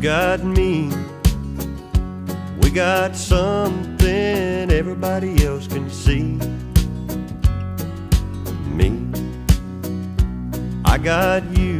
got me. We got something everybody else can see. Me, I got you.